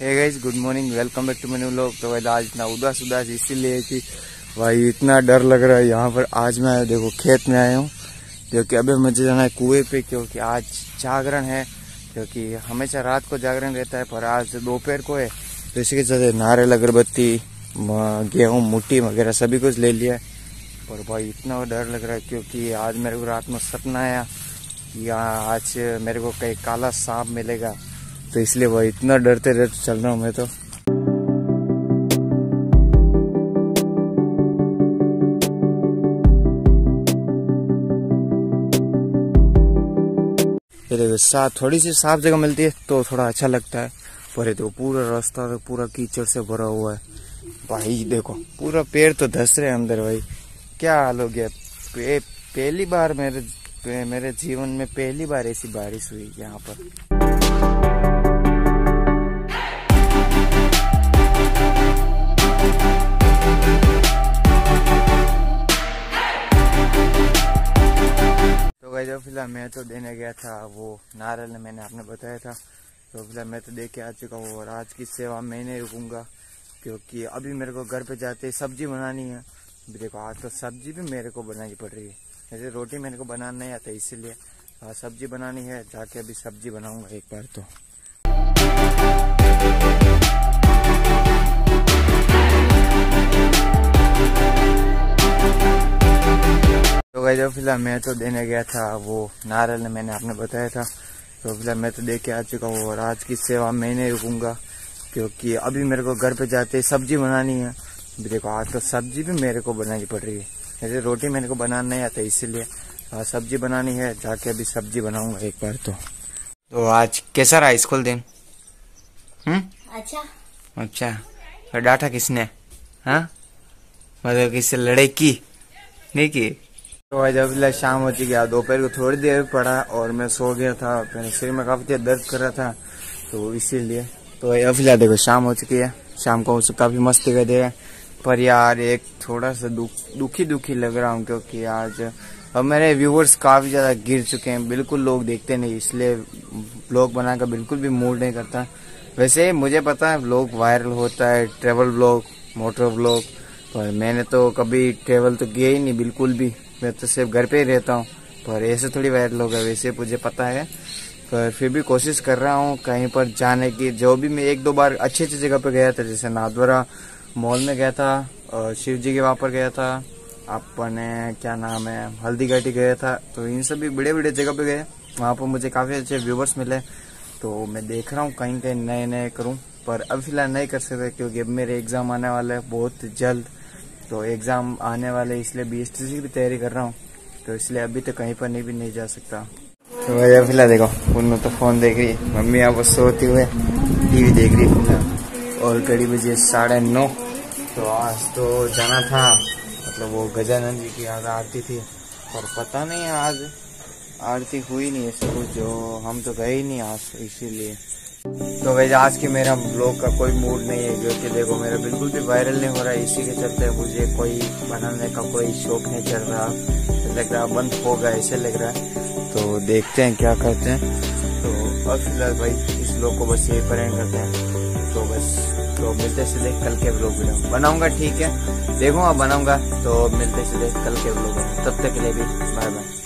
Hey good morning welcome back to menu लोग तो भाई आज इतना उदास उदास इसीलिए कि भाई इतना डर लग रहा है। यहाँ पर आज मैं, देखो, खेत में आया हूँ। क्योंकि अभी मुझे जाना है कुएँ पे, क्योंकि आज जागरण है। क्योंकि हमेशा रात को जागरण रहता है, पर आज दोपहर को है। तो इसी के चलते नारियल, अगरबत्ती गेहूँ, मुट्ठी वगैरह सभी कुछ ले लिया पर भाई इतना डर लग रहा है, क्योंकि आज मेरे को रात में सपना आया या आज मेरे को कहीं काला सांप मिलेगा। तो इसलिए वह इतना डरते डरते चल रहा हूँ मैं तो। देखो साफ़ थोड़ी सी साफ़ जगह मिलती है तो थोड़ा अच्छा लगता है। पर ये तो पूरा रास्ता तो पूरा कीचड़ से भरा हुआ है। भाई देखो पूरा पेड़ तो धस रहे हैं अंदर भाई। क्या हाल हो गया? पे, पहली बार मेरे मेरे जीवन में पहली बार ऐसी बारिश हुई यहाँ पर। भाई जो फ़िलहाल मैं तो देने गया था वो नारियल मैंने आपने बताया था। तो फ़िलहाल मैं तो दे के आ चुका हूँ और आज की सेवा मैं नहीं रुकूँगा, क्योंकि अभी मेरे को घर पे जाते सब्ज़ी बनानी है। देखो, आज तो सब्ज़ी भी मेरे को बनानी पड़ रही है। जैसे रोटी मेरे को बनाना नहीं आता, इसीलिए सब्ज़ी बनानी है, जाके अभी सब्ज़ी बनाऊँगा एक बार तो। तो भाई जो फ़िलहाल मैं तो देने गया था वो नारियल मैंने आपने बताया था। तो फ़िलहाल मैं तो दे के आ चुका हूँ और आज की सेवा मैं नहीं रुकूँगा क्योंकि अभी मेरे को घर पे जाते सब्ज़ी बनानी है। देखो आज तो सब्ज़ी भी मेरे को बनानी पड़ रही है। जैसे रोटी मेरे को बनाना नहीं आता इसीलिए आज सब्ज़ी बनानी है जाके अभी सब्ज़ी बनाऊँगा एक बार तो। तो आज कैसा रहा स्कूल दिन? हम्म? अच्छा। अच्छा। और डांटा किसने? हाँ? मतलब किससे लड़ाई की नहीं की? तो आज अभी शाम हो चुकी दोपहर को थोड़ी देर पड़ा और मैं सो गया था मेरे शरीर में काफ़ी देर दर्द कर रहा था तो इसीलिए। तो अभी देखो, शाम हो चुकी है, शाम को काफ़ी मस्त दिखाई दे रहा है। पर यार एक थोड़ा सा दुख, दुखी दुखी लग रहा हूँ क्योंकि आज अब मेरे व्यूवर्स काफ़ी ज़्यादा गिर चुके हैं, बिल्कुल लोग देखते नहीं, इसलिए ब्लॉग बनाकर बिल्कुल भी मूड नहीं करता। वैसे मुझे पता है ब्लॉग वायरल होता है ट्रेवल ब्लॉग मोटर ब्लॉग पर मैंने तो कभी ट्रेवल तो किया ही नहीं, बिल्कुल भी। मैं तो सिर्फ़ घर पे ही रहता हूँ। पर ऐसे थोड़ी वायरल होगा वैसे मुझे पता है। पर फिर भी कोशिश कर रहा हूँ कहीं पर जाने की। जो भी मैं एक दो बार अच्छी अच्छी जगह पे गया था, जैसे नादवरा मॉल में गया था और शिव जी के वहाँ पर गया था। अपने क्या नाम है हल्दी घाटी गया था। तो इन सभी बड़े बड़े जगह पे गए। वहाँ पर मुझे काफ़ी अच्छे व्यूवर्स मिले। तो मैं देख रहा हूँ कहीं कहीं नए नए करूँ। पर अब फ़िलहाल नहीं कर सकते क्योंकि अब मेरे एग्ज़ाम आने वाले हैं। बहुत जल्द तो एग्ज़ाम आने वाले इसलिए बी एस टी सी की तैयारी कर रहा हूँ। तो इसलिए अभी तो कहीं पर नहीं भी नहीं जा सकता। तो भैया फ़िलहाल देखो उनमें तो फ़ोन देख रही है। मम्मी पर सोते हुए टीवी देख रही फ़िलहाल और घड़ी बजे साढ़े नौ। तो आज तो जाना था मतलब वो गजानंद जी की आज आरती थी। और पता नहीं आज, आरती हुई नहीं ऐसे कुछ जो हम तो गए ही नहीं आज, इसीलिए। तो वैसे आज के मेरा ब्लॉग का कोई मूड नहीं है, क्योंकि देखो मेरा बिल्कुल भी वायरल नहीं हो रहा है, इसी के चलते मुझे कोई बनाने का कोई शौक नहीं चल रहा। लग रहा बंद होगा ऐसे लग रहा है। तो देखते हैं क्या करते हैं। तो अब फ़िलहाल भाई इस लोग को बस यही परेड करते हैं। तो बस तो मिलते सीधे कल के ब्लॉग वीडियो बनाऊँगा, ठीक है। देखूँगा, बनाऊँगा। तो मिलते सीधे कल के ब्लॉग तब तक के लिए भी बाय बाय